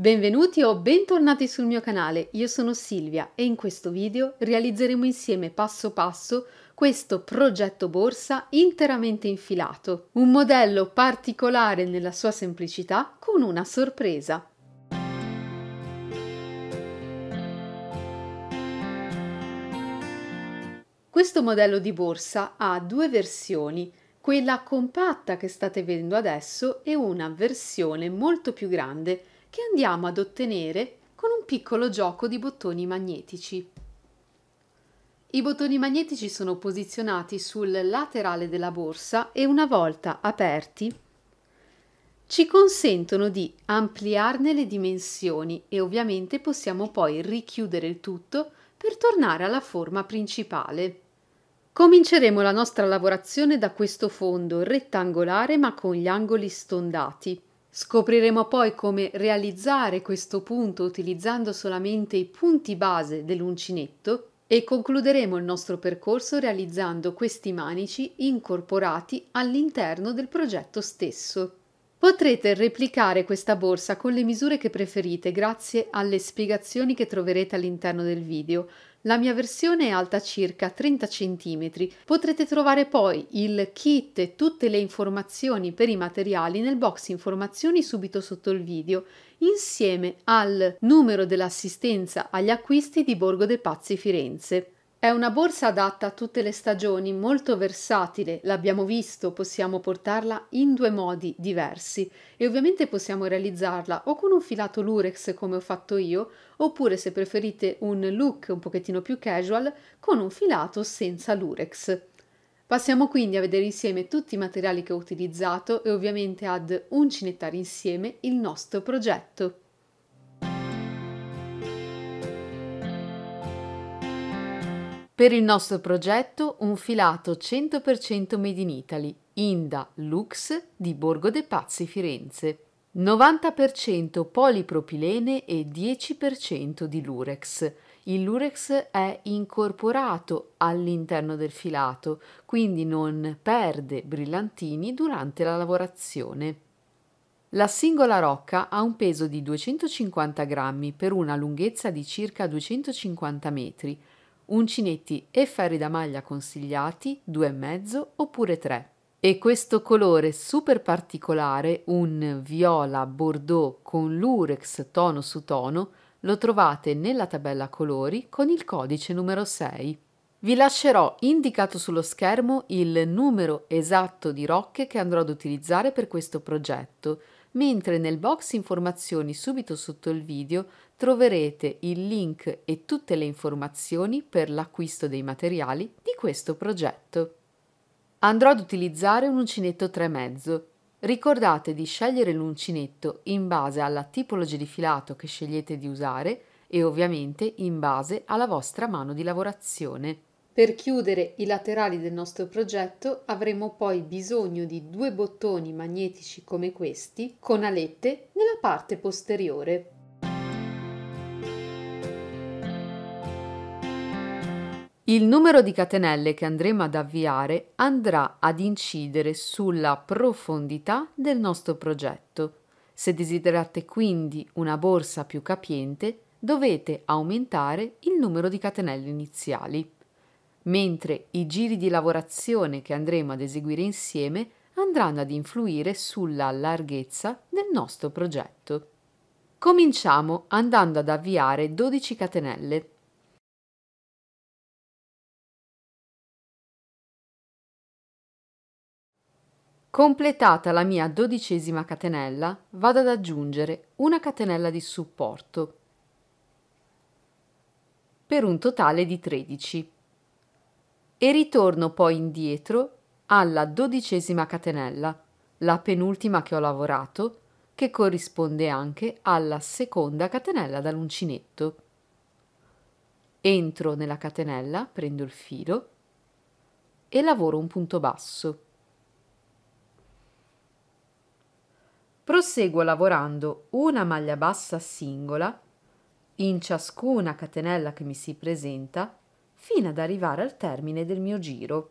Benvenuti o bentornati sul mio canale, io sono Silvia e in questo video realizzeremo insieme passo passo questo progetto borsa interamente infilato, un modello particolare nella sua semplicità con una sorpresa. Questo modello di borsa ha due versioni, quella compatta che state vedendo adesso e una versione molto più grande che andiamo ad ottenere con un piccolo gioco di bottoni magnetici. I bottoni magnetici sono posizionati sul laterale della borsa e una volta aperti ci consentono di ampliarne le dimensioni e ovviamente possiamo poi richiudere il tutto per tornare alla forma principale. Cominceremo la nostra lavorazione da questo fondo rettangolare ma con gli angoli stondati. Scopriremo poi come realizzare questo punto utilizzando solamente i punti base dell'uncinetto e concluderemo il nostro percorso realizzando questi manici incorporati all'interno del progetto stesso. Potrete replicare questa borsa con le misure che preferite grazie alle spiegazioni che troverete all'interno del video, la mia versione è alta circa 30 cm. Potrete trovare poi il kit e tutte le informazioni per i materiali nel box informazioni subito sotto il video, insieme al numero dell'assistenza agli acquisti di Borgo dei Pazzi Firenze. È una borsa adatta a tutte le stagioni, molto versatile, l'abbiamo visto, possiamo portarla in due modi diversi e ovviamente possiamo realizzarla o con un filato lurex come ho fatto io, oppure se preferite un look un pochettino più casual con un filato senza lurex. Passiamo quindi a vedere insieme tutti i materiali che ho utilizzato e ovviamente ad uncinettare insieme il nostro progetto. Per il nostro progetto un filato 100% made in Italy, Inda Lux di Borgo dei Pazzi Firenze. 90% polipropilene e 10% di lurex. Il lurex è incorporato all'interno del filato, quindi non perde brillantini durante la lavorazione. La singola rocca ha un peso di 250 grammi per una lunghezza di circa 250 metri uncinetti e ferri da maglia consigliati, due e mezzo oppure tre. E questo colore super particolare, un viola bordeaux con lurex tono su tono, lo trovate nella tabella colori con il codice numero 6. Vi lascerò indicato sullo schermo il numero esatto di rocche che andrò ad utilizzare per questo progetto mentre nel box informazioni subito sotto il video troverete il link e tutte le informazioni per l'acquisto dei materiali di questo progetto. Andrò ad utilizzare un uncinetto 3,5. Ricordate di scegliere l'uncinetto in base alla tipologia di filato che scegliete di usare e ovviamente in base alla vostra mano di lavorazione. Per chiudere i laterali del nostro progetto avremo poi bisogno di due bottoni magnetici come questi con alette nella parte posteriore. Il numero di catenelle che andremo ad avviare andrà ad incidere sulla profondità del nostro progetto. Se desiderate quindi una borsa più capiente, dovete aumentare il numero di catenelle iniziali mentre i giri di lavorazione che andremo ad eseguire insieme andranno ad influire sulla larghezza del nostro progetto. Cominciamo andando ad avviare 12 catenelle. Completata la mia dodicesima catenella, vado ad aggiungere una catenella di supporto per un totale di 13 e ritorno poi indietro alla dodicesima catenella, la penultima che ho lavorato, che corrisponde anche alla seconda catenella dall'uncinetto. Entro nella catenella, prendo il filo e lavoro un punto basso. Proseguo lavorando una maglia bassa singola in ciascuna catenella che mi si presenta fino ad arrivare al termine del mio giro.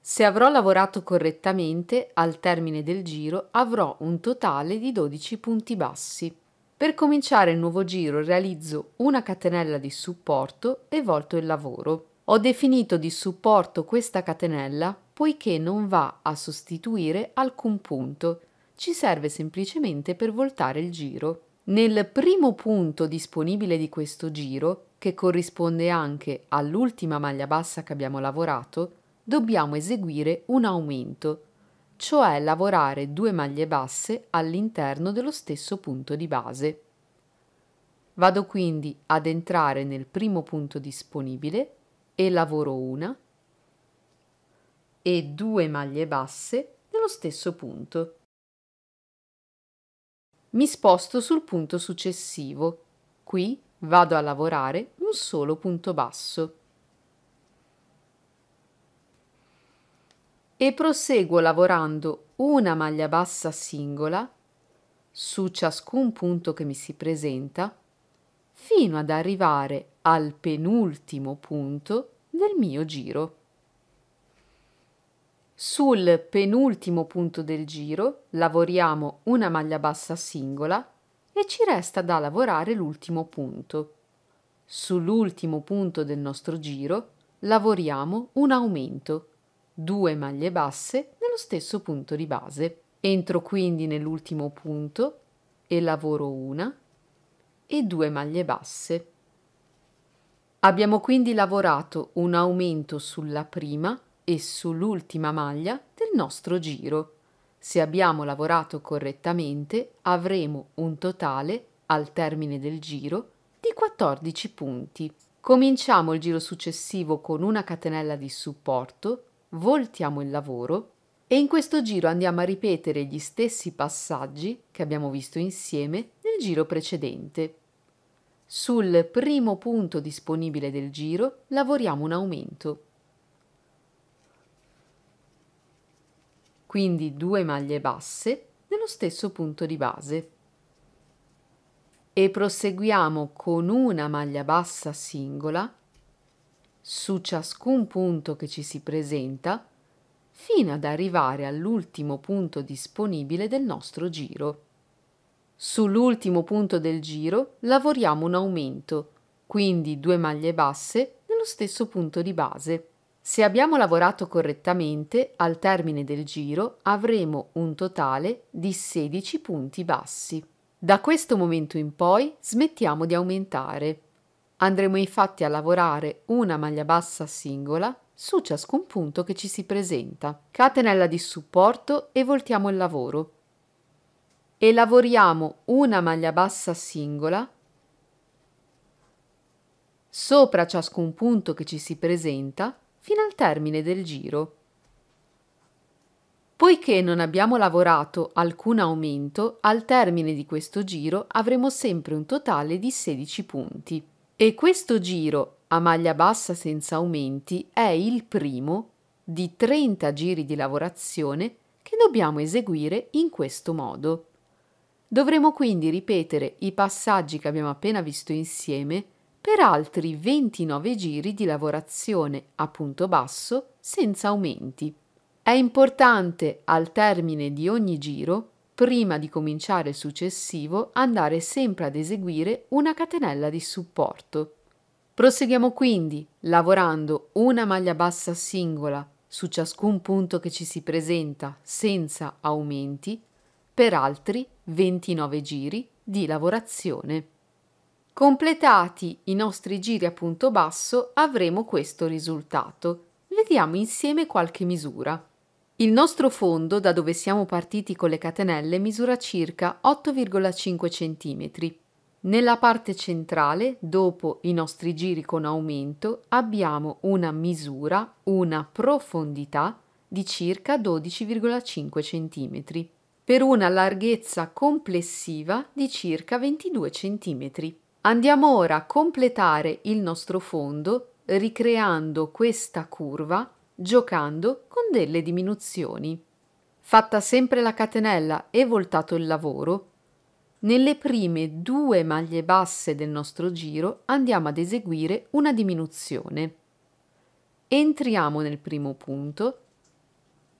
Se avrò lavorato correttamente, al termine del giro avrò un totale di 12 punti bassi. Per cominciare il nuovo giro realizzo una catenella di supporto e volto il lavoro. Ho definito di supporto questa catenella poiché non va a sostituire alcun punto, ci serve semplicemente per voltare il giro. Nel primo punto disponibile di questo giro, che corrisponde anche all'ultima maglia bassa che abbiamo lavorato, dobbiamo eseguire un aumento, cioè lavorare due maglie basse all'interno dello stesso punto di base. Vado quindi ad entrare nel primo punto disponibile e lavoro una e due maglie basse nello stesso punto. Mi sposto sul punto successivo. Qui vado a lavorare un solo punto basso. e proseguo lavorando una maglia bassa singola su ciascun punto che mi si presenta fino ad arrivare al penultimo punto del mio giro. Sul penultimo punto del giro lavoriamo una maglia bassa singola e ci resta da lavorare l'ultimo punto. Sull'ultimo punto del nostro giro lavoriamo un aumento due maglie basse nello stesso punto di base. Entro quindi nell'ultimo punto e lavoro una e due maglie basse. Abbiamo quindi lavorato un aumento sulla prima e sull'ultima maglia del nostro giro. Se abbiamo lavorato correttamente avremo un totale al termine del giro di 14 punti. Cominciamo il giro successivo con una catenella di supporto voltiamo il lavoro e in questo giro andiamo a ripetere gli stessi passaggi che abbiamo visto insieme nel giro precedente. Sul primo punto disponibile del giro lavoriamo un aumento. Quindi due maglie basse nello stesso punto di base. E proseguiamo con una maglia bassa singola su ciascun punto che ci si presenta fino ad arrivare all'ultimo punto disponibile del nostro giro. Sull'ultimo punto del giro lavoriamo un aumento, quindi due maglie basse nello stesso punto di base. Se abbiamo lavorato correttamente, al termine del giro avremo un totale di 16 punti bassi. Da questo momento in poi smettiamo di aumentare Andremo infatti a lavorare una maglia bassa singola su ciascun punto che ci si presenta. Catenella di supporto e voltiamo il lavoro. E lavoriamo una maglia bassa singola sopra ciascun punto che ci si presenta fino al termine del giro. Poiché non abbiamo lavorato alcun aumento, al termine di questo giro avremo sempre un totale di 16 punti. E questo giro a maglia bassa senza aumenti è il primo di 30 giri di lavorazione che dobbiamo eseguire in questo modo. Dovremo quindi ripetere i passaggi che abbiamo appena visto insieme per altri 29 giri di lavorazione a punto basso senza aumenti. È importante al termine di ogni giro prima di cominciare il successivo, andare sempre ad eseguire una catenella di supporto. Proseguiamo quindi lavorando una maglia bassa singola su ciascun punto che ci si presenta senza aumenti per altri 29 giri di lavorazione. Completati i nostri giri a punto basso avremo questo risultato. Vediamo insieme qualche misura. Il nostro fondo, da dove siamo partiti con le catenelle, misura circa 8,5 cm. Nella parte centrale, dopo i nostri giri con aumento, abbiamo una misura, una profondità di circa 12,5 cm, per una larghezza complessiva di circa 22 cm. Andiamo ora a completare il nostro fondo ricreando questa curva giocando con delle diminuzioni. Fatta sempre la catenella e voltato il lavoro, nelle prime due maglie basse del nostro giro andiamo ad eseguire una diminuzione. Entriamo nel primo punto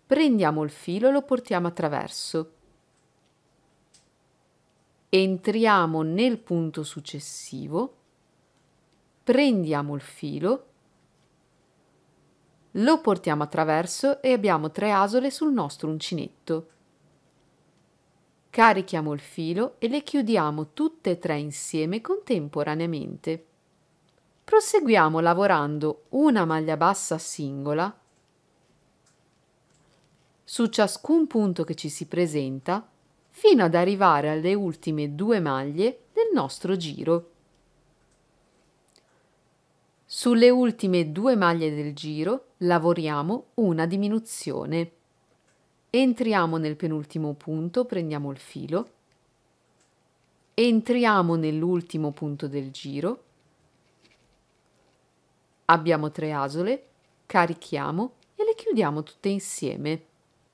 prendiamo il filo e lo portiamo attraverso. Entriamo nel punto successivo, prendiamo il filo, lo portiamo attraverso e abbiamo tre asole sul nostro uncinetto. Carichiamo il filo e le chiudiamo tutte e tre insieme contemporaneamente. Proseguiamo lavorando una maglia bassa singola su ciascun punto che ci si presenta fino ad arrivare alle ultime due maglie del nostro giro. Sulle ultime due maglie del giro lavoriamo una diminuzione. Entriamo nel penultimo punto, prendiamo il filo, entriamo nell'ultimo punto del giro, abbiamo tre asole, carichiamo e le chiudiamo tutte insieme.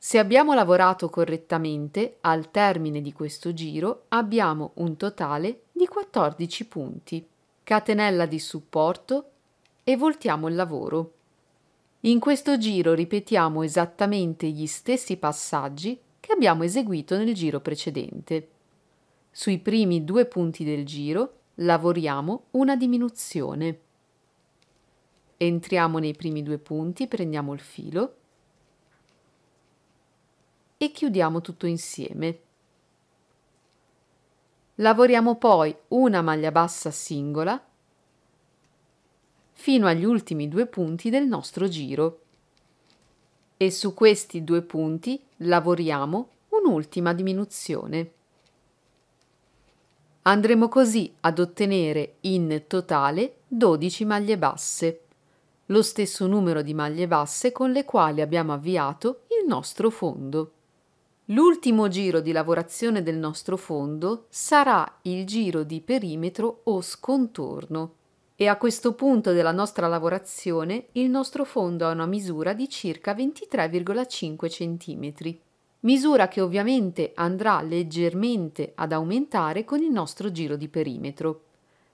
Se abbiamo lavorato correttamente, al termine di questo giro abbiamo un totale di 14 punti. Catenella di supporto e voltiamo il lavoro. In questo giro ripetiamo esattamente gli stessi passaggi che abbiamo eseguito nel giro precedente. Sui primi due punti del giro lavoriamo una diminuzione. Entriamo nei primi due punti, prendiamo il filo e chiudiamo tutto insieme. Lavoriamo poi una maglia bassa singola fino agli ultimi due punti del nostro giro e su questi due punti lavoriamo un'ultima diminuzione. Andremo così ad ottenere in totale 12 maglie basse, lo stesso numero di maglie basse con le quali abbiamo avviato il nostro fondo. L'ultimo giro di lavorazione del nostro fondo sarà il giro di perimetro o scontorno e a questo punto della nostra lavorazione il nostro fondo ha una misura di circa 23,5 cm, misura che ovviamente andrà leggermente ad aumentare con il nostro giro di perimetro.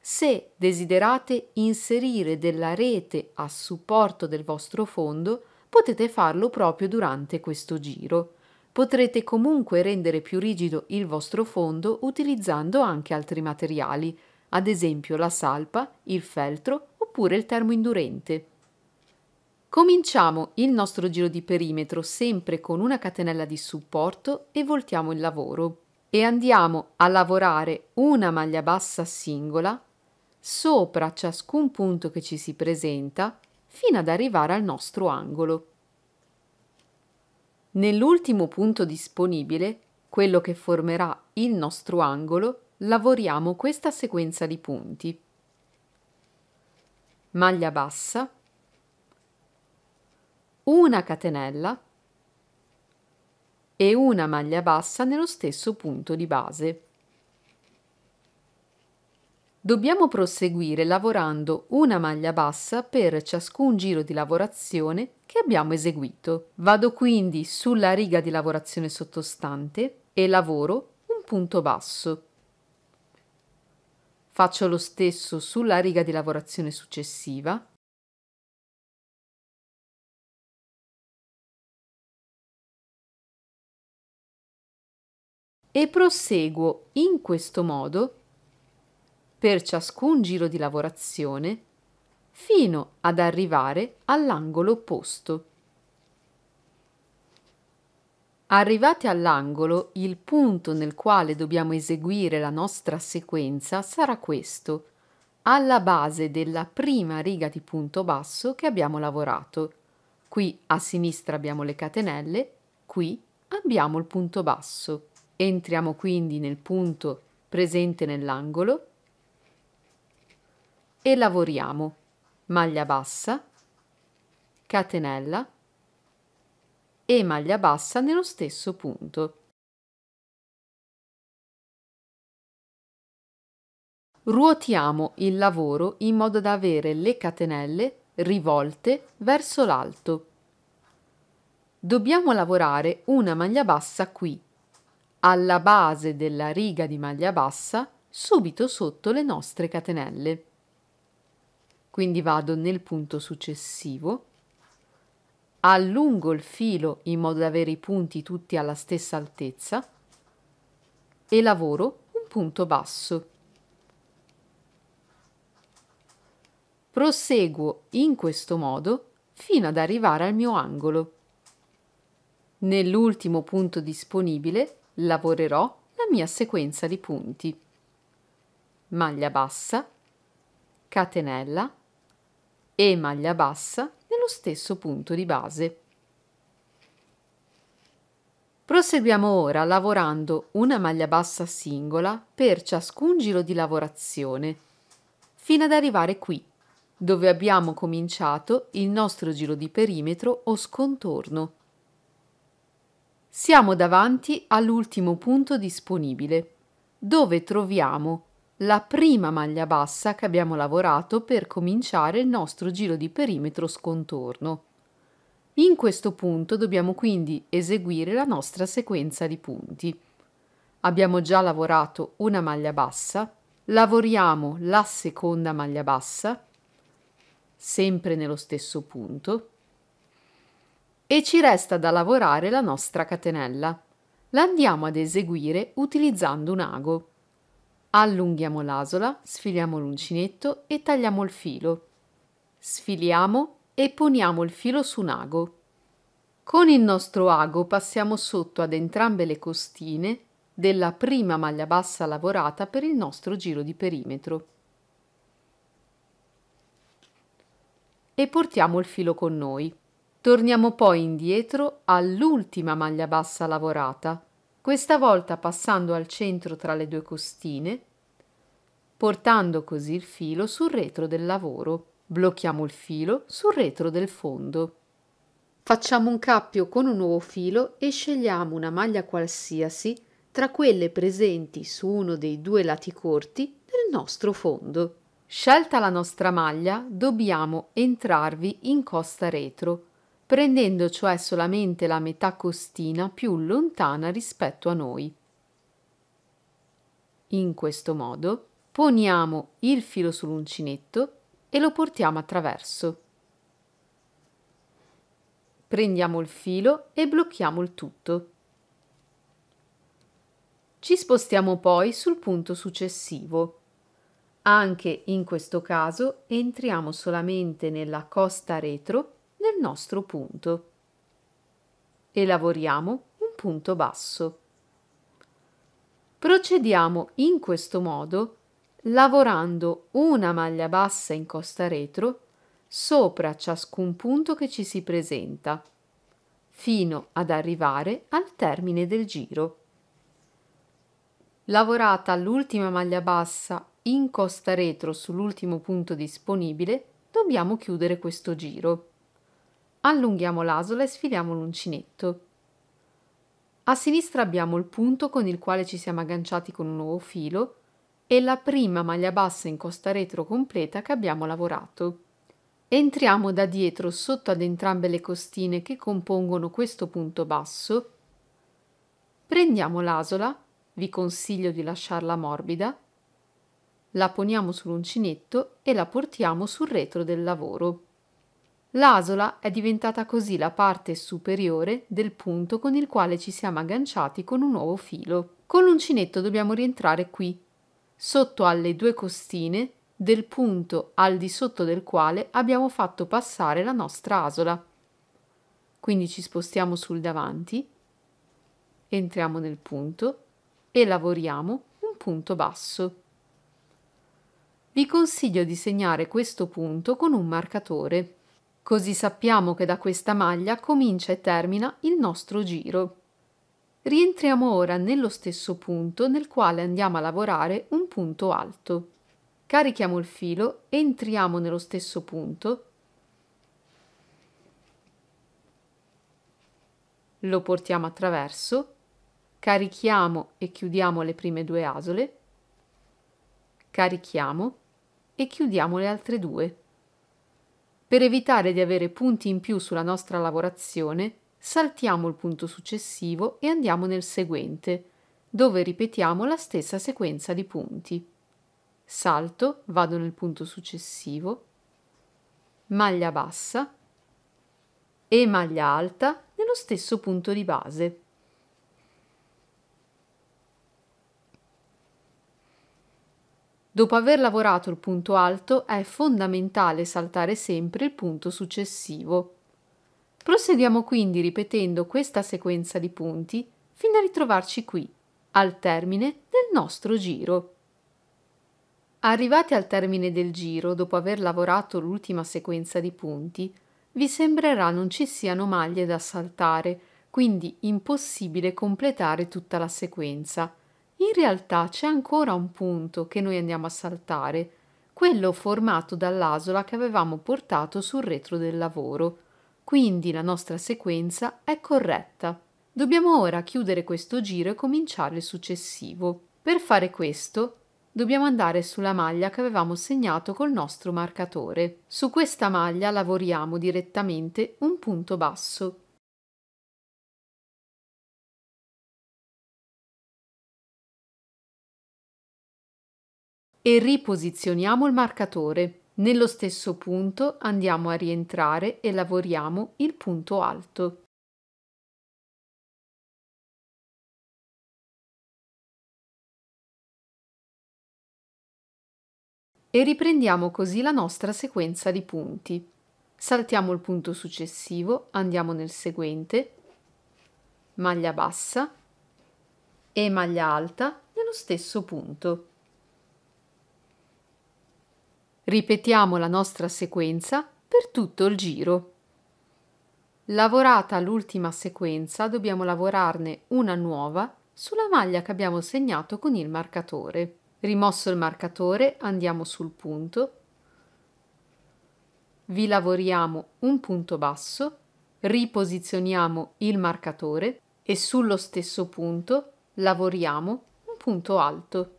Se desiderate inserire della rete a supporto del vostro fondo, potete farlo proprio durante questo giro. Potrete comunque rendere più rigido il vostro fondo utilizzando anche altri materiali, ad esempio la salpa, il feltro oppure il termoindurente. Cominciamo il nostro giro di perimetro sempre con una catenella di supporto e voltiamo il lavoro e andiamo a lavorare una maglia bassa singola sopra ciascun punto che ci si presenta fino ad arrivare al nostro angolo. Nell'ultimo punto disponibile, quello che formerà il nostro angolo, lavoriamo questa sequenza di punti. Maglia bassa, una catenella e una maglia bassa nello stesso punto di base. Dobbiamo proseguire lavorando una maglia bassa per ciascun giro di lavorazione che abbiamo eseguito. Vado quindi sulla riga di lavorazione sottostante e lavoro un punto basso. Faccio lo stesso sulla riga di lavorazione successiva. E proseguo in questo modo per ciascun giro di lavorazione fino ad arrivare all'angolo opposto. Arrivati all'angolo, il punto nel quale dobbiamo eseguire la nostra sequenza sarà questo, alla base della prima riga di punto basso che abbiamo lavorato. Qui a sinistra abbiamo le catenelle, qui abbiamo il punto basso. Entriamo quindi nel punto presente nell'angolo e lavoriamo maglia bassa, catenella e maglia bassa nello stesso punto. Ruotiamo il lavoro in modo da avere le catenelle rivolte verso l'alto. Dobbiamo lavorare una maglia bassa qui, alla base della riga di maglia bassa, subito sotto le nostre catenelle quindi vado nel punto successivo allungo il filo in modo da avere i punti tutti alla stessa altezza e lavoro un punto basso. Proseguo in questo modo fino ad arrivare al mio angolo. Nell'ultimo punto disponibile lavorerò la mia sequenza di punti. Maglia bassa, catenella e maglia bassa nello stesso punto di base. Proseguiamo ora lavorando una maglia bassa singola per ciascun giro di lavorazione, fino ad arrivare qui, dove abbiamo cominciato il nostro giro di perimetro o scontorno. Siamo davanti all'ultimo punto disponibile, dove troviamo la prima maglia bassa che abbiamo lavorato per cominciare il nostro giro di perimetro scontorno. In questo punto dobbiamo quindi eseguire la nostra sequenza di punti. Abbiamo già lavorato una maglia bassa, lavoriamo la seconda maglia bassa, sempre nello stesso punto, e ci resta da lavorare la nostra catenella. La andiamo ad eseguire utilizzando un ago. Allunghiamo l'asola, sfiliamo l'uncinetto e tagliamo il filo. Sfiliamo e poniamo il filo su un ago. Con il nostro ago passiamo sotto ad entrambe le costine della prima maglia bassa lavorata per il nostro giro di perimetro. E portiamo il filo con noi. Torniamo poi indietro all'ultima maglia bassa lavorata questa volta passando al centro tra le due costine, portando così il filo sul retro del lavoro. Blocchiamo il filo sul retro del fondo. Facciamo un cappio con un nuovo filo e scegliamo una maglia qualsiasi tra quelle presenti su uno dei due lati corti del nostro fondo. Scelta la nostra maglia, dobbiamo entrarvi in costa retro prendendo cioè solamente la metà costina più lontana rispetto a noi. In questo modo poniamo il filo sull'uncinetto e lo portiamo attraverso. Prendiamo il filo e blocchiamo il tutto. Ci spostiamo poi sul punto successivo. Anche in questo caso entriamo solamente nella costa retro nel nostro punto e lavoriamo un punto basso. Procediamo in questo modo lavorando una maglia bassa in costa retro sopra ciascun punto che ci si presenta fino ad arrivare al termine del giro. Lavorata l'ultima maglia bassa in costa retro sull'ultimo punto disponibile, dobbiamo chiudere questo giro. Allunghiamo l'asola e sfiliamo l'uncinetto. A sinistra abbiamo il punto con il quale ci siamo agganciati con un nuovo filo e la prima maglia bassa in costa retro completa che abbiamo lavorato. Entriamo da dietro sotto ad entrambe le costine che compongono questo punto basso. Prendiamo l'asola, vi consiglio di lasciarla morbida, la poniamo sull'uncinetto e la portiamo sul retro del lavoro. L'asola è diventata così la parte superiore del punto con il quale ci siamo agganciati con un nuovo filo. Con l'uncinetto dobbiamo rientrare qui, sotto alle due costine del punto al di sotto del quale abbiamo fatto passare la nostra asola. Quindi ci spostiamo sul davanti, entriamo nel punto e lavoriamo un punto basso. Vi consiglio di segnare questo punto con un marcatore. Così sappiamo che da questa maglia comincia e termina il nostro giro. Rientriamo ora nello stesso punto nel quale andiamo a lavorare un punto alto. Carichiamo il filo, entriamo nello stesso punto, lo portiamo attraverso, carichiamo e chiudiamo le prime due asole, carichiamo e chiudiamo le altre due. Per evitare di avere punti in più sulla nostra lavorazione, saltiamo il punto successivo e andiamo nel seguente, dove ripetiamo la stessa sequenza di punti. Salto, vado nel punto successivo, maglia bassa, e maglia alta nello stesso punto di base. Dopo aver lavorato il punto alto è fondamentale saltare sempre il punto successivo. Proseguiamo quindi ripetendo questa sequenza di punti fino a ritrovarci qui, al termine del nostro giro. Arrivati al termine del giro, dopo aver lavorato l'ultima sequenza di punti, vi sembrerà non ci siano maglie da saltare, quindi impossibile completare tutta la sequenza. In realtà c'è ancora un punto che noi andiamo a saltare, quello formato dall'asola che avevamo portato sul retro del lavoro. Quindi la nostra sequenza è corretta. Dobbiamo ora chiudere questo giro e cominciare il successivo. Per fare questo dobbiamo andare sulla maglia che avevamo segnato col nostro marcatore. Su questa maglia lavoriamo direttamente un punto basso. E riposizioniamo il marcatore. Nello stesso punto andiamo a rientrare e lavoriamo il punto alto. E riprendiamo così la nostra sequenza di punti. Saltiamo il punto successivo, andiamo nel seguente, maglia bassa e maglia alta nello stesso punto. Ripetiamo la nostra sequenza per tutto il giro. Lavorata l'ultima sequenza, dobbiamo lavorarne una nuova sulla maglia che abbiamo segnato con il marcatore. Rimosso il marcatore, andiamo sul punto, vi lavoriamo un punto basso, riposizioniamo il marcatore e sullo stesso punto lavoriamo un punto alto.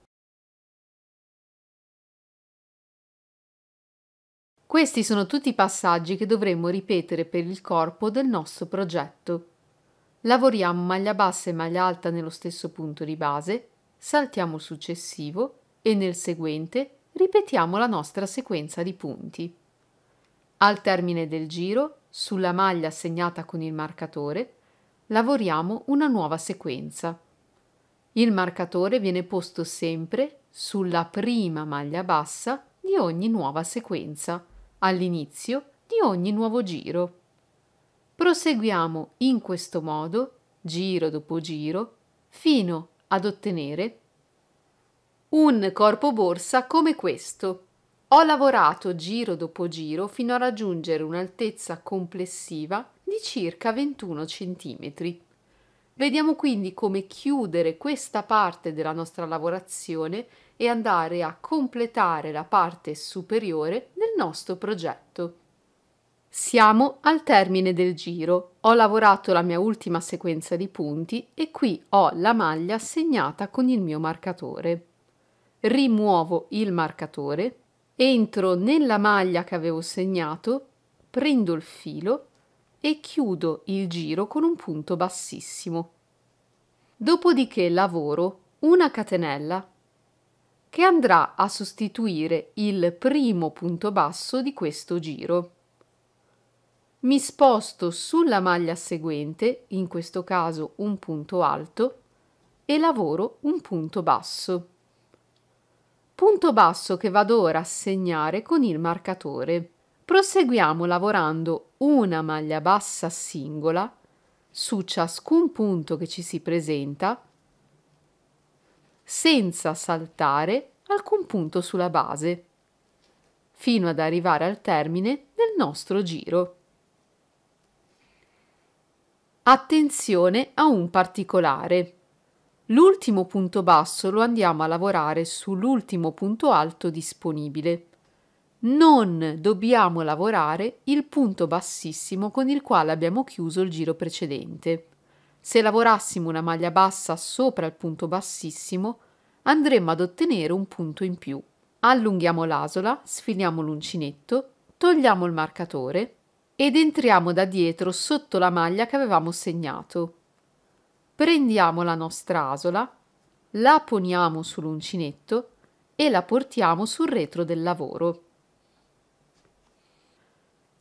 Questi sono tutti i passaggi che dovremmo ripetere per il corpo del nostro progetto. Lavoriamo maglia bassa e maglia alta nello stesso punto di base, saltiamo il successivo e nel seguente ripetiamo la nostra sequenza di punti. Al termine del giro, sulla maglia segnata con il marcatore, lavoriamo una nuova sequenza. Il marcatore viene posto sempre sulla prima maglia bassa di ogni nuova sequenza all'inizio di ogni nuovo giro. Proseguiamo in questo modo, giro dopo giro, fino ad ottenere un corpo borsa come questo. Ho lavorato giro dopo giro fino a raggiungere un'altezza complessiva di circa 21 cm. Vediamo quindi come chiudere questa parte della nostra lavorazione e andare a completare la parte superiore del nostro progetto. Siamo al termine del giro. Ho lavorato la mia ultima sequenza di punti e qui ho la maglia segnata con il mio marcatore. Rimuovo il marcatore, entro nella maglia che avevo segnato, prendo il filo e chiudo il giro con un punto bassissimo. Dopodiché lavoro una catenella che andrà a sostituire il primo punto basso di questo giro. Mi sposto sulla maglia seguente, in questo caso un punto alto, e lavoro un punto basso. Punto basso che vado ora a segnare con il marcatore. Proseguiamo lavorando una maglia bassa singola su ciascun punto che ci si presenta senza saltare alcun punto sulla base, fino ad arrivare al termine del nostro giro. Attenzione a un particolare. L'ultimo punto basso lo andiamo a lavorare sull'ultimo punto alto disponibile. Non dobbiamo lavorare il punto bassissimo con il quale abbiamo chiuso il giro precedente. Se lavorassimo una maglia bassa sopra il punto bassissimo, andremmo ad ottenere un punto in più. Allunghiamo l'asola, sfiliamo l'uncinetto, togliamo il marcatore ed entriamo da dietro sotto la maglia che avevamo segnato. Prendiamo la nostra asola, la poniamo sull'uncinetto e la portiamo sul retro del lavoro.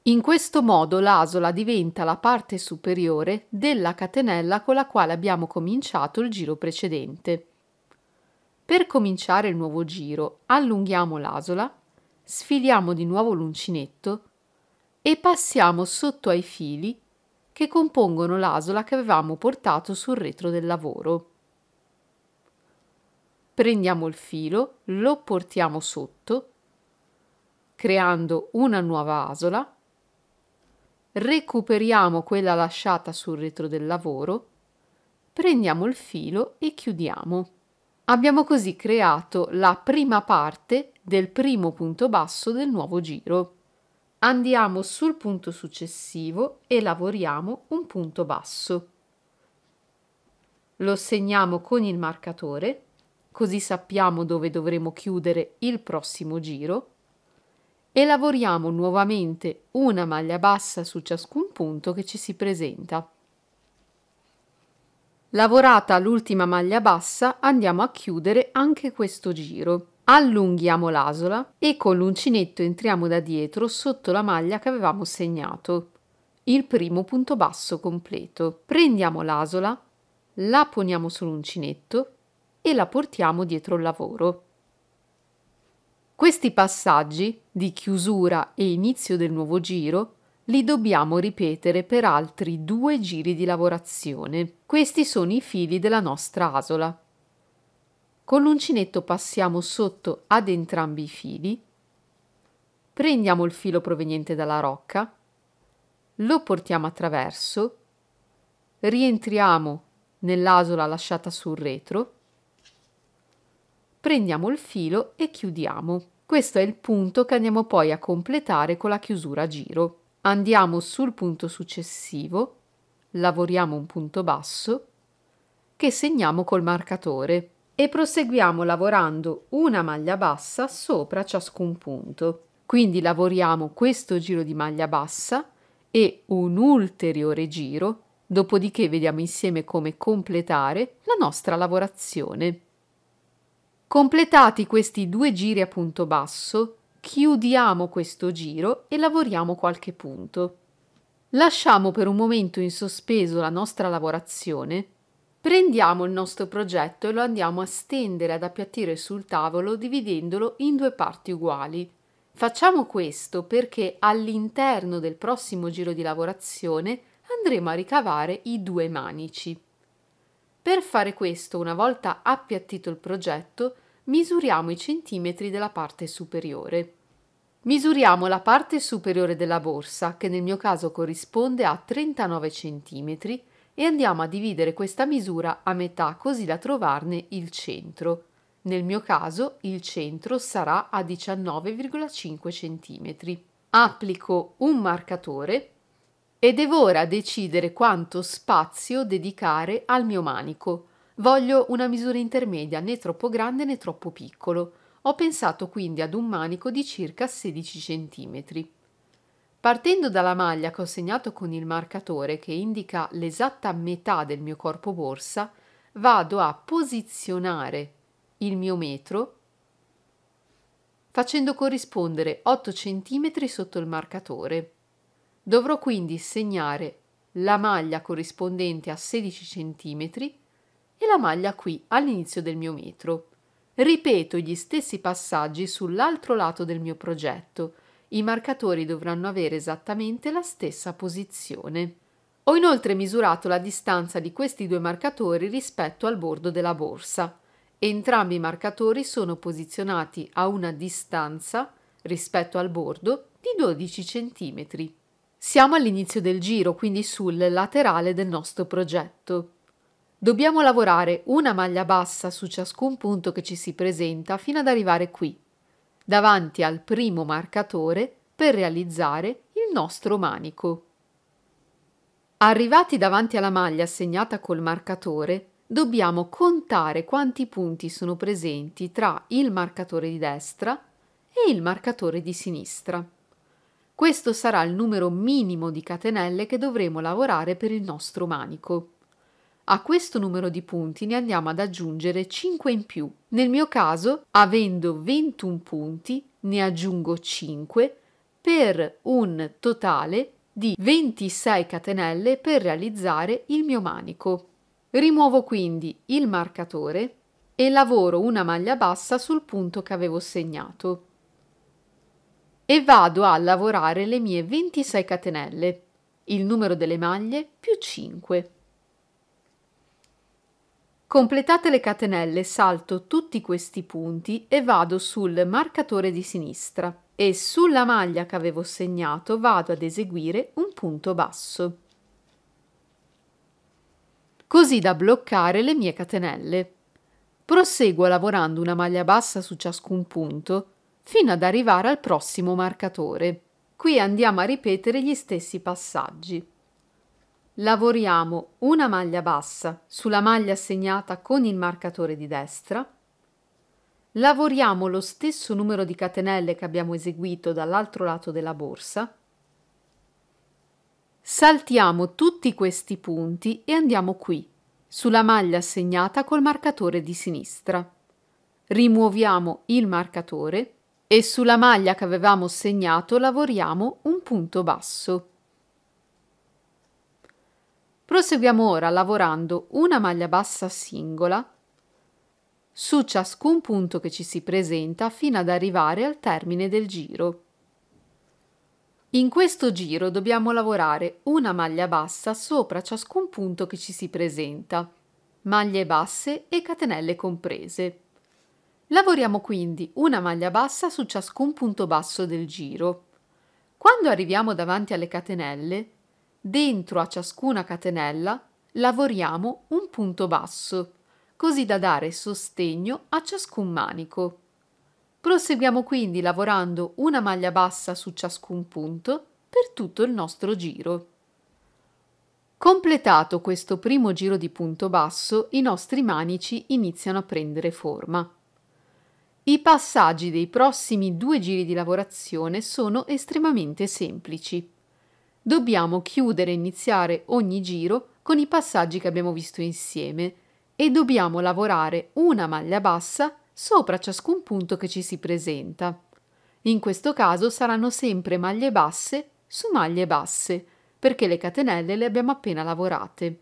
In questo modo l'asola diventa la parte superiore della catenella con la quale abbiamo cominciato il giro precedente. Per cominciare il nuovo giro allunghiamo l'asola, sfiliamo di nuovo l'uncinetto e passiamo sotto ai fili che compongono l'asola che avevamo portato sul retro del lavoro. Prendiamo il filo, lo portiamo sotto, creando una nuova asola recuperiamo quella lasciata sul retro del lavoro, prendiamo il filo e chiudiamo. Abbiamo così creato la prima parte del primo punto basso del nuovo giro. Andiamo sul punto successivo e lavoriamo un punto basso. Lo segniamo con il marcatore, così sappiamo dove dovremo chiudere il prossimo giro e lavoriamo nuovamente una maglia bassa su ciascun punto che ci si presenta. Lavorata l'ultima maglia bassa andiamo a chiudere anche questo giro. Allunghiamo l'asola e con l'uncinetto entriamo da dietro sotto la maglia che avevamo segnato, il primo punto basso completo. Prendiamo l'asola, la poniamo sull'uncinetto e la portiamo dietro il lavoro. Questi passaggi di chiusura e inizio del nuovo giro li dobbiamo ripetere per altri due giri di lavorazione. Questi sono i fili della nostra asola. Con l'uncinetto passiamo sotto ad entrambi i fili, prendiamo il filo proveniente dalla rocca, lo portiamo attraverso, rientriamo nell'asola lasciata sul retro prendiamo il filo e chiudiamo. Questo è il punto che andiamo poi a completare con la chiusura a giro. Andiamo sul punto successivo, lavoriamo un punto basso che segniamo col marcatore e proseguiamo lavorando una maglia bassa sopra ciascun punto. Quindi lavoriamo questo giro di maglia bassa e un ulteriore giro, dopodiché vediamo insieme come completare la nostra lavorazione. Completati questi due giri a punto basso, chiudiamo questo giro e lavoriamo qualche punto. Lasciamo per un momento in sospeso la nostra lavorazione, prendiamo il nostro progetto e lo andiamo a stendere ad appiattire sul tavolo dividendolo in due parti uguali. Facciamo questo perché all'interno del prossimo giro di lavorazione andremo a ricavare i due manici. Per fare questo, una volta appiattito il progetto, misuriamo i centimetri della parte superiore. Misuriamo la parte superiore della borsa, che nel mio caso corrisponde a 39 centimetri, e andiamo a dividere questa misura a metà così da trovarne il centro. Nel mio caso il centro sarà a 19,5 centimetri. Applico un marcatore e devo ora decidere quanto spazio dedicare al mio manico. Voglio una misura intermedia né troppo grande né troppo piccolo. Ho pensato quindi ad un manico di circa 16 cm. Partendo dalla maglia che ho segnato con il marcatore che indica l'esatta metà del mio corpo borsa, vado a posizionare il mio metro facendo corrispondere 8 cm sotto il marcatore. Dovrò quindi segnare la maglia corrispondente a 16 cm e la maglia qui all'inizio del mio metro. Ripeto gli stessi passaggi sull'altro lato del mio progetto. I marcatori dovranno avere esattamente la stessa posizione. Ho inoltre misurato la distanza di questi due marcatori rispetto al bordo della borsa. Entrambi i marcatori sono posizionati a una distanza rispetto al bordo di 12 cm. Siamo all'inizio del giro, quindi sul laterale del nostro progetto. Dobbiamo lavorare una maglia bassa su ciascun punto che ci si presenta fino ad arrivare qui, davanti al primo marcatore per realizzare il nostro manico. Arrivati davanti alla maglia segnata col marcatore, dobbiamo contare quanti punti sono presenti tra il marcatore di destra e il marcatore di sinistra. Questo sarà il numero minimo di catenelle che dovremo lavorare per il nostro manico. A questo numero di punti ne andiamo ad aggiungere 5 in più. Nel mio caso, avendo 21 punti, ne aggiungo 5 per un totale di 26 catenelle per realizzare il mio manico. Rimuovo quindi il marcatore e lavoro una maglia bassa sul punto che avevo segnato e vado a lavorare le mie 26 catenelle, il numero delle maglie più 5. Completate le catenelle, salto tutti questi punti e vado sul marcatore di sinistra e sulla maglia che avevo segnato vado ad eseguire un punto basso, così da bloccare le mie catenelle. Proseguo lavorando una maglia bassa su ciascun punto fino ad arrivare al prossimo marcatore. Qui andiamo a ripetere gli stessi passaggi. Lavoriamo una maglia bassa sulla maglia segnata con il marcatore di destra. Lavoriamo lo stesso numero di catenelle che abbiamo eseguito dall'altro lato della borsa. Saltiamo tutti questi punti e andiamo qui sulla maglia segnata col marcatore di sinistra. Rimuoviamo il marcatore e sulla maglia che avevamo segnato lavoriamo un punto basso. Proseguiamo ora lavorando una maglia bassa singola su ciascun punto che ci si presenta fino ad arrivare al termine del giro. In questo giro dobbiamo lavorare una maglia bassa sopra ciascun punto che ci si presenta, maglie basse e catenelle comprese. Lavoriamo quindi una maglia bassa su ciascun punto basso del giro. Quando arriviamo davanti alle catenelle, dentro a ciascuna catenella lavoriamo un punto basso, così da dare sostegno a ciascun manico. Proseguiamo quindi lavorando una maglia bassa su ciascun punto per tutto il nostro giro. Completato questo primo giro di punto basso, i nostri manici iniziano a prendere forma. I passaggi dei prossimi due giri di lavorazione sono estremamente semplici. Dobbiamo chiudere e iniziare ogni giro con i passaggi che abbiamo visto insieme e dobbiamo lavorare una maglia bassa sopra ciascun punto che ci si presenta. In questo caso saranno sempre maglie basse su maglie basse, perché le catenelle le abbiamo appena lavorate.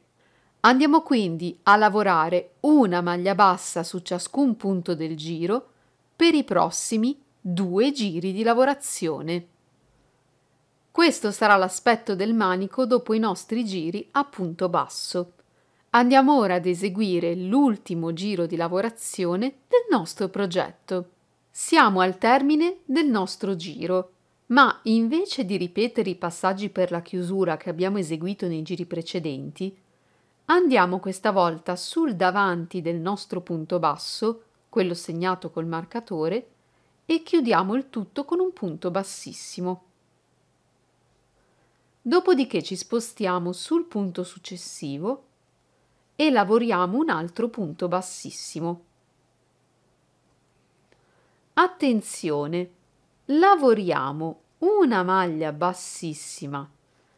Andiamo quindi a lavorare una maglia bassa su ciascun punto del giro per i prossimi due giri di lavorazione. Questo sarà l'aspetto del manico dopo i nostri giri a punto basso. Andiamo ora ad eseguire l'ultimo giro di lavorazione del nostro progetto. Siamo al termine del nostro giro, ma invece di ripetere i passaggi per la chiusura che abbiamo eseguito nei giri precedenti, andiamo questa volta sul davanti del nostro punto basso, quello segnato col marcatore, e chiudiamo il tutto con un punto bassissimo. Dopodiché ci spostiamo sul punto successivo e lavoriamo un altro punto bassissimo. Attenzione, lavoriamo una maglia bassissima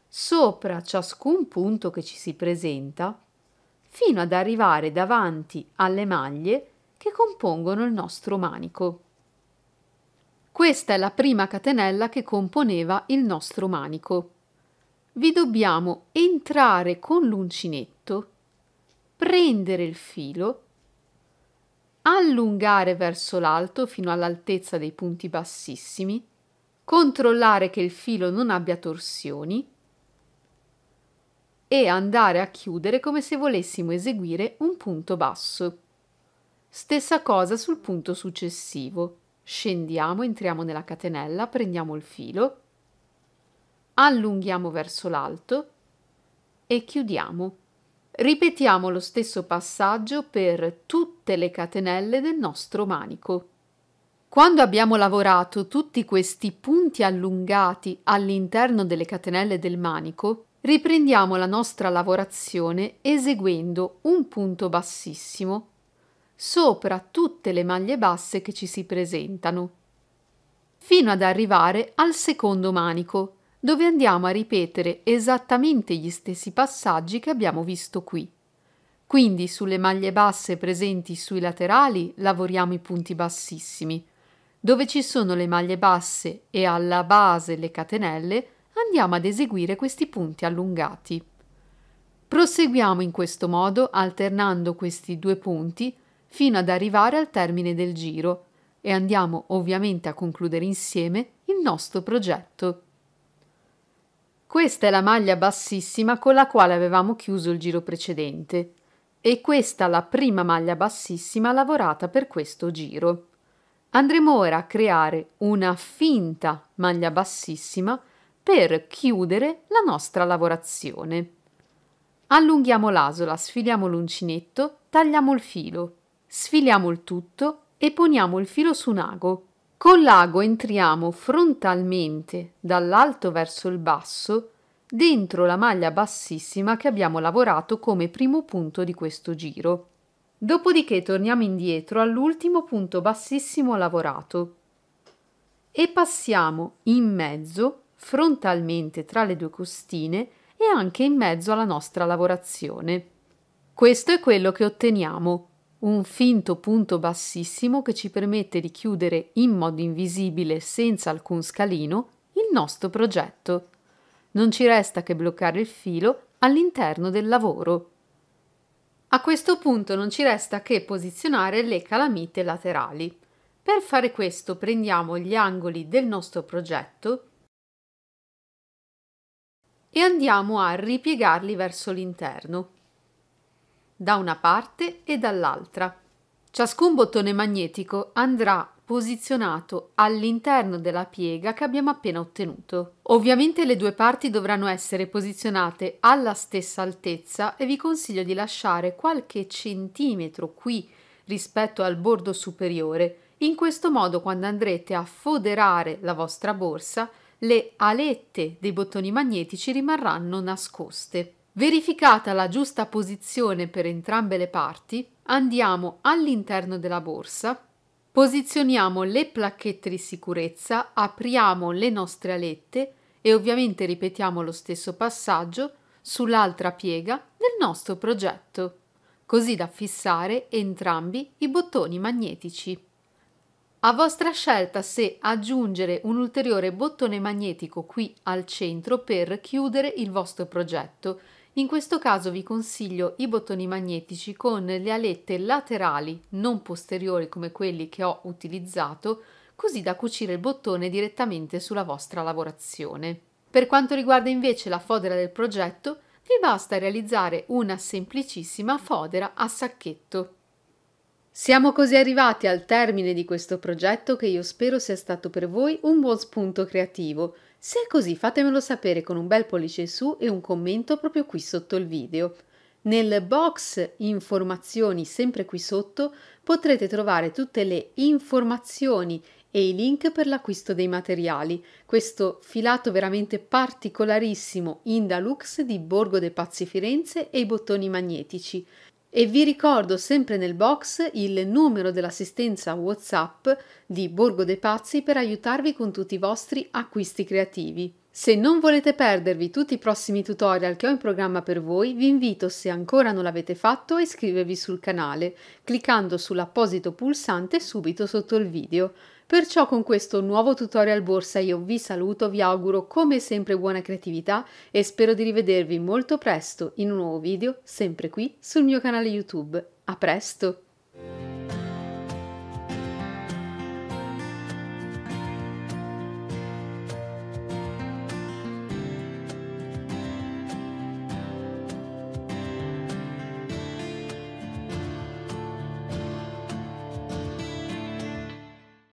sopra ciascun punto che ci si presenta fino ad arrivare davanti alle maglie che compongono il nostro manico. Questa è la prima catenella che componeva il nostro manico. Vi dobbiamo entrare con l'uncinetto prendere il filo, allungare verso l'alto fino all'altezza dei punti bassissimi, controllare che il filo non abbia torsioni e andare a chiudere come se volessimo eseguire un punto basso. Stessa cosa sul punto successivo. Scendiamo, entriamo nella catenella, prendiamo il filo, allunghiamo verso l'alto e chiudiamo. Ripetiamo lo stesso passaggio per tutte le catenelle del nostro manico. Quando abbiamo lavorato tutti questi punti allungati all'interno delle catenelle del manico, riprendiamo la nostra lavorazione eseguendo un punto bassissimo sopra tutte le maglie basse che ci si presentano, fino ad arrivare al secondo manico, dove andiamo a ripetere esattamente gli stessi passaggi che abbiamo visto qui. Quindi sulle maglie basse presenti sui laterali lavoriamo i punti bassissimi, Dove ci sono le maglie basse e alla base le catenelle, andiamo ad eseguire questi punti allungati. Proseguiamo in questo modo alternando questi due punti fino ad arrivare al termine del giro e andiamo ovviamente a concludere insieme il nostro progetto. Questa è la maglia bassissima con la quale avevamo chiuso il giro precedente e questa la prima maglia bassissima lavorata per questo giro. Andremo ora a creare una finta maglia bassissima per chiudere la nostra lavorazione. Allunghiamo l'asola, sfiliamo l'uncinetto, tagliamo il filo, sfiliamo il tutto e poniamo il filo su un ago. Con l'ago entriamo frontalmente dall'alto verso il basso dentro la maglia bassissima che abbiamo lavorato come primo punto di questo giro. Dopodiché torniamo indietro all'ultimo punto bassissimo lavorato e passiamo in mezzo, frontalmente tra le due costine e anche in mezzo alla nostra lavorazione. Questo è quello che otteniamo un finto punto bassissimo che ci permette di chiudere in modo invisibile senza alcun scalino il nostro progetto. Non ci resta che bloccare il filo all'interno del lavoro. A questo punto non ci resta che posizionare le calamite laterali. Per fare questo prendiamo gli angoli del nostro progetto e andiamo a ripiegarli verso l'interno da una parte e dall'altra. Ciascun bottone magnetico andrà posizionato all'interno della piega che abbiamo appena ottenuto. Ovviamente le due parti dovranno essere posizionate alla stessa altezza e vi consiglio di lasciare qualche centimetro qui rispetto al bordo superiore. In questo modo quando andrete a foderare la vostra borsa le alette dei bottoni magnetici rimarranno nascoste. Verificata la giusta posizione per entrambe le parti, andiamo all'interno della borsa, posizioniamo le placchette di sicurezza, apriamo le nostre alette e ovviamente ripetiamo lo stesso passaggio sull'altra piega del nostro progetto, così da fissare entrambi i bottoni magnetici. A vostra scelta se aggiungere un ulteriore bottone magnetico qui al centro per chiudere il vostro progetto in questo caso vi consiglio i bottoni magnetici con le alette laterali, non posteriori come quelli che ho utilizzato, così da cucire il bottone direttamente sulla vostra lavorazione. Per quanto riguarda invece la fodera del progetto, vi basta realizzare una semplicissima fodera a sacchetto. Siamo così arrivati al termine di questo progetto che io spero sia stato per voi un buon spunto creativo. Se è così fatemelo sapere con un bel pollice su e un commento proprio qui sotto il video. Nel box informazioni sempre qui sotto potrete trovare tutte le informazioni e i link per l'acquisto dei materiali. Questo filato veramente particolarissimo Indalux di Borgo dei Pazzi Firenze e i bottoni magnetici. E vi ricordo sempre nel box il numero dell'assistenza WhatsApp di Borgo dei Pazzi per aiutarvi con tutti i vostri acquisti creativi. Se non volete perdervi tutti i prossimi tutorial che ho in programma per voi, vi invito, se ancora non l'avete fatto, a iscrivervi sul canale, cliccando sull'apposito pulsante subito sotto il video. Perciò con questo nuovo tutorial borsa io vi saluto, vi auguro come sempre buona creatività e spero di rivedervi molto presto in un nuovo video, sempre qui sul mio canale YouTube. A presto!